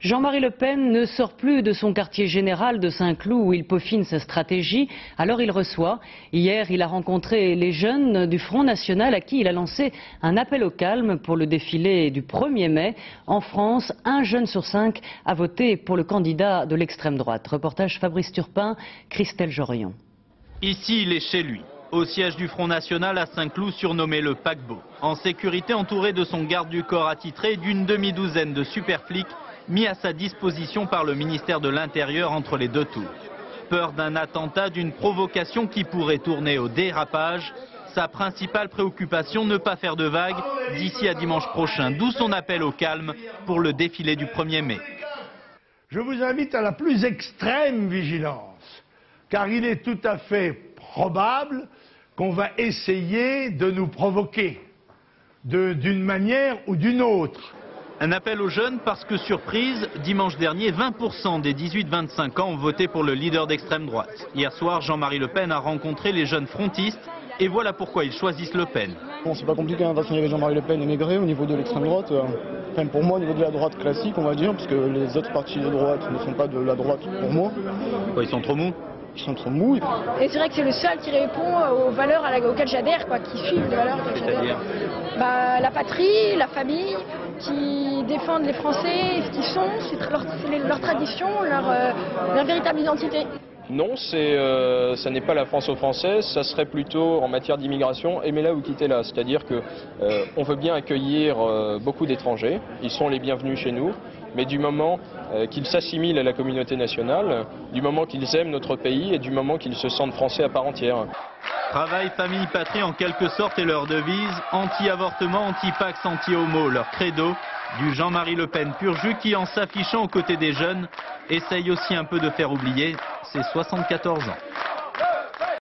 Jean-Marie Le Pen ne sort plus de son quartier général de Saint-Cloud où il peaufine sa stratégie, alors il reçoit. Hier, il a rencontré les jeunes du Front National à qui il a lancé un appel au calme pour le défilé du 1er mai. En France, un jeune sur cinq a voté pour le candidat de l'extrême droite. Reportage Fabrice Turpin, Christelle Jorion. Ici, il est chez lui, au siège du Front National à Saint-Cloud, surnommé le paquebot. En sécurité, entouré de son garde du corps attitré d'une demi-douzaine de super flics mis à sa disposition par le ministère de l'Intérieur entre les deux tours. Peur d'un attentat, d'une provocation qui pourrait tourner au dérapage, sa principale préoccupation, ne pas faire de vagues d'ici à dimanche prochain, d'où son appel au calme pour le défilé du 1er mai. Je vous invite à la plus extrême vigilance, car il est tout à fait probable qu'on va essayer de nous provoquer d'une manière ou d'une autre. Un appel aux jeunes parce que, surprise, dimanche dernier, 20% des 18-25 ans ont voté pour le leader d'extrême droite. Hier soir, Jean-Marie Le Pen a rencontré les jeunes frontistes et voilà pourquoi ils choisissent Le Pen. Bon, c'est pas compliqué hein, avec Jean-Marie Le Pen et Maigret au niveau de l'extrême droite. Euh, pour moi, au niveau de la droite classique, on va dire, puisque les autres partis de droite ne sont pas de la droite pour moi. Quoi, ils sont trop mous? Ils sont trop mous. Et c'est vrai que c'est le seul qui répond aux valeurs auxquelles j'adhère, quoi, qui suivent les valeurs auxquelles j'adhère. Bah, la patrie, la famille, qui défendent les Français, ce qu'ils sont, c'est leur, leur, tradition, leur, euh, leur, véritable identité. Non, euh, ça n'est pas la France aux Français, ça serait plutôt en matière d'immigration, aimez-la ou quittez-la. C'est-à-dire qu'on euh, veut bien accueillir beaucoup d'étrangers, ils sont les bienvenus chez nous, mais du moment qu'ils s'assimilent à la communauté nationale, du moment qu'ils aiment notre pays et du moment qu'ils se sentent français à part entière. Travail, famille, patrie en quelque sorte est leur devise. Anti-avortement, anti-pax, anti-homo, leur credo. Du Jean-Marie Le Pen pur jus qui, en s'affichant aux côtés des jeunes, essaye aussi un peu de faire oublier ses 74 ans.